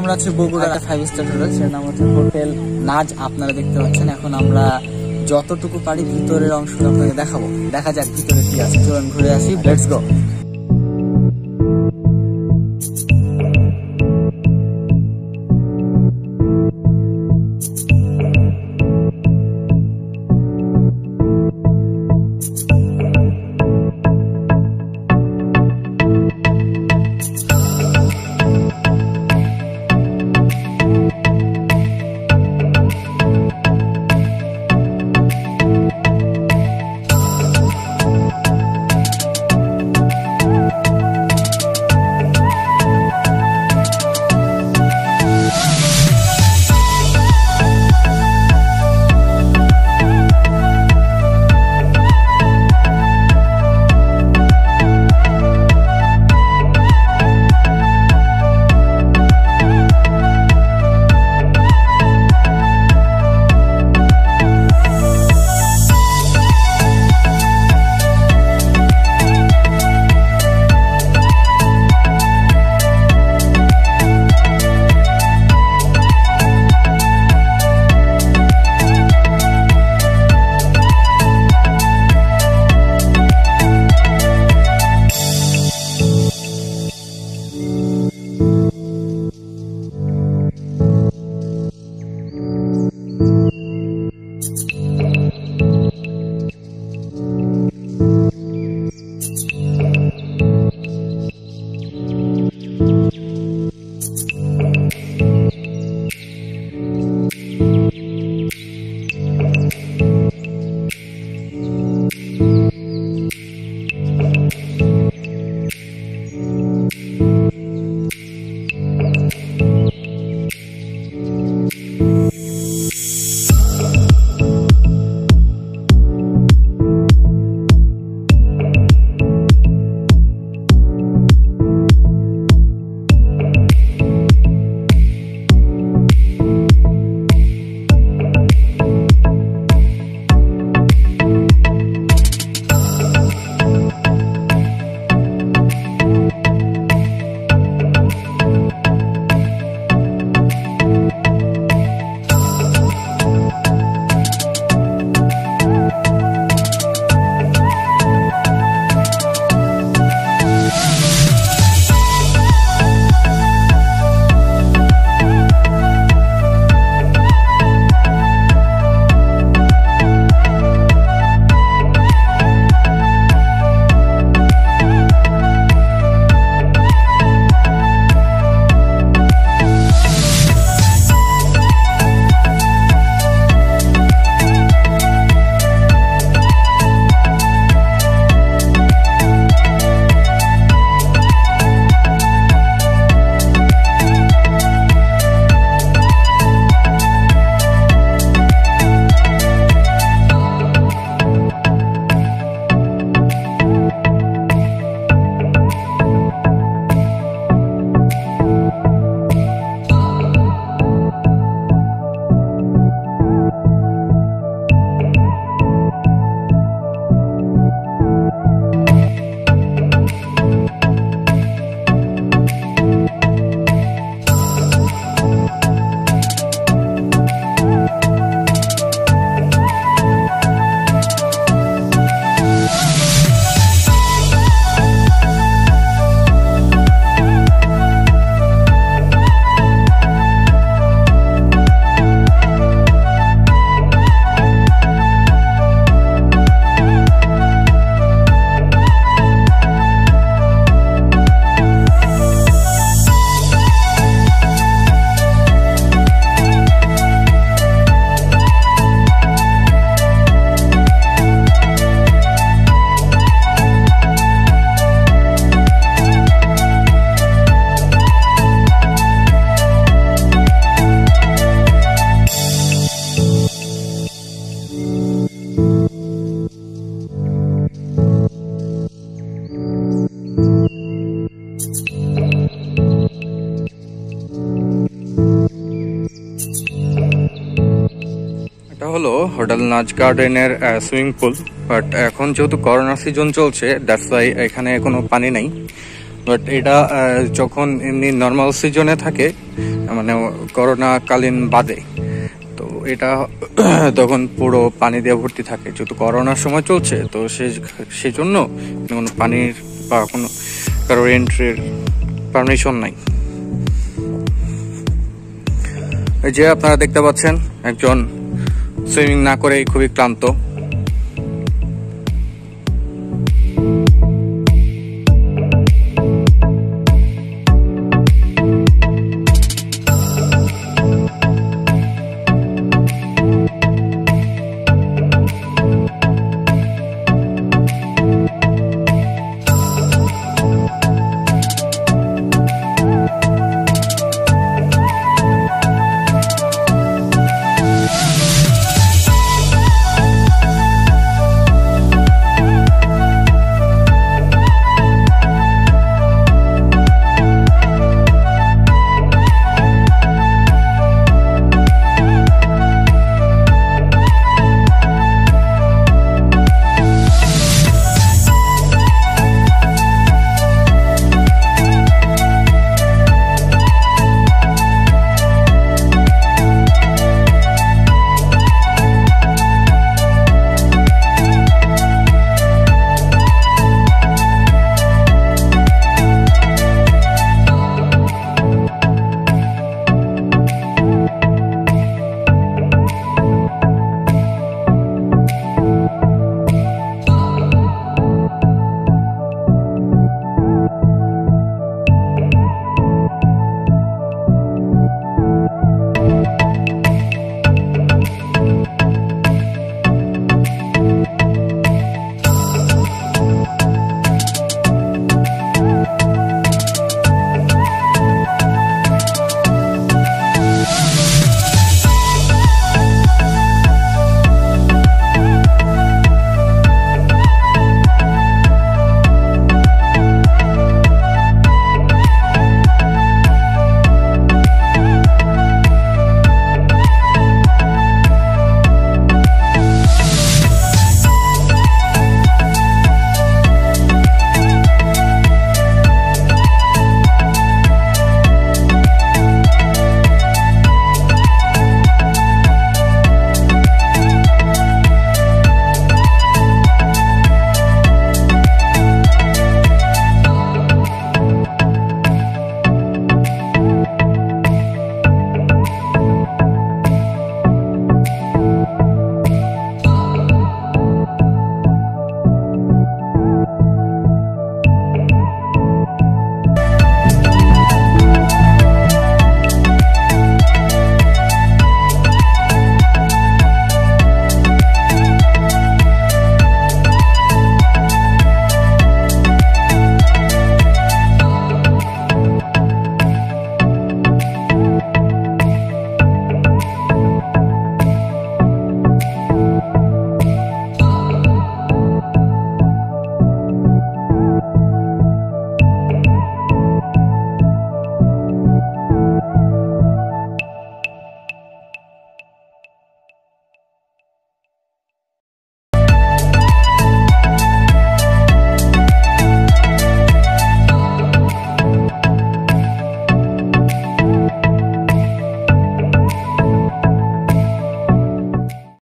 আমরা আছি Bogura five star hotel সেটার নাম হচ্ছে হোটেল নাজ, আপনারা দেখতে পাচ্ছেন। এখন আমরা যতটুকু পারি ভিতরের অংশটা আপনাকে দেখাবো। দেখা যাক ভিতরে কি আছে। চলুন ঘুরে আসি। লেটস গো হোটেল নাচ গার্ডেনের সুইমিং পুল বাট এখন যেহেতু করোনা সিজন চলছে দ্যাটস ওয়াই এখানে কোনো পানি নাই। বাট এটা যখন এমনি নর্মাল সিজনে থাকে মানে করোনা কালীন বাদে, তো এটা তখন পুরো পানি দিয়ে ভর্তি থাকে। যেহেতু করোনার সময় চলছে, তো সে, সেজন্য কোনো পানির বা কোনো কারোর এন্ট্রির পারমিশন নাই। এই যে আপনারা দেখতে পাচ্ছেন, একজন সুইমিং না করেই খুবই ক্লান্ত।